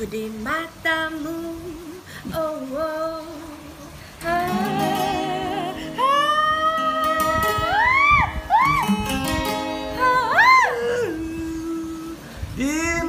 In matamu oh, oh. Yeah.